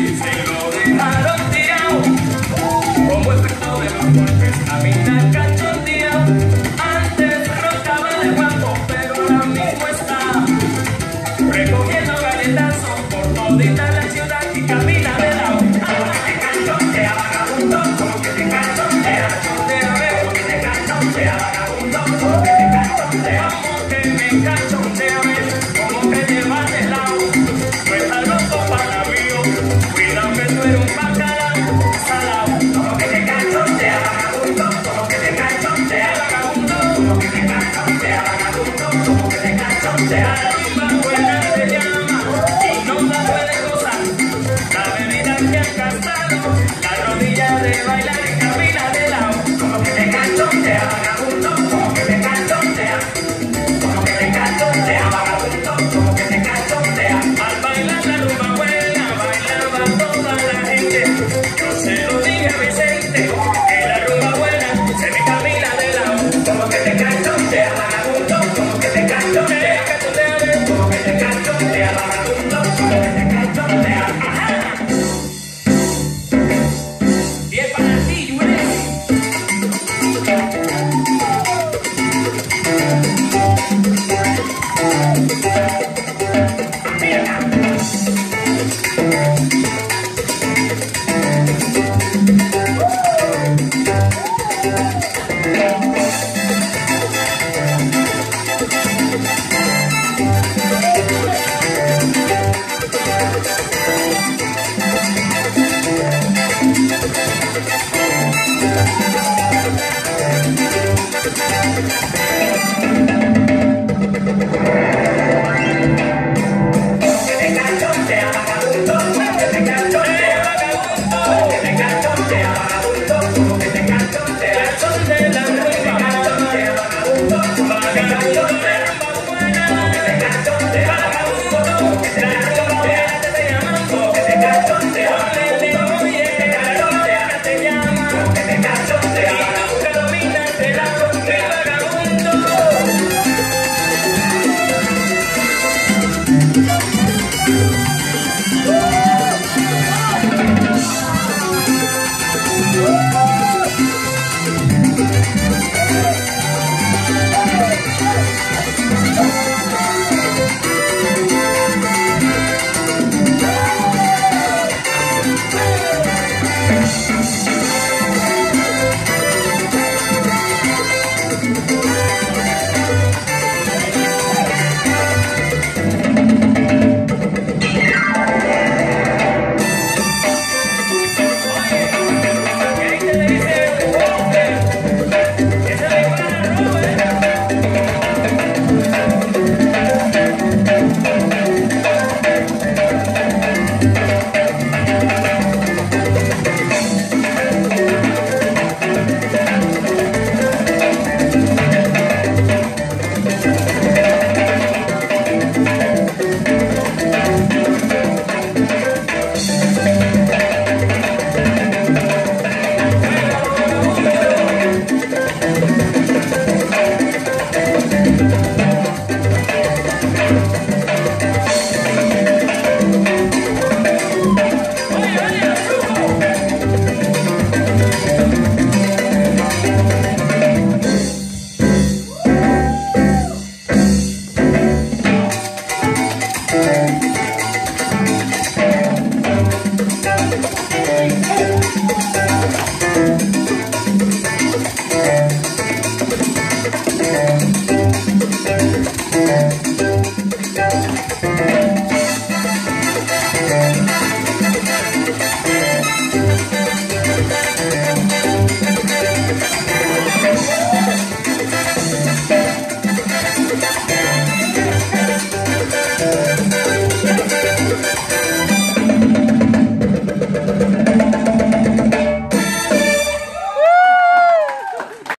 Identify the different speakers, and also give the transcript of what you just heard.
Speaker 1: Please take it off. Que te canchontea, vagabundo, Que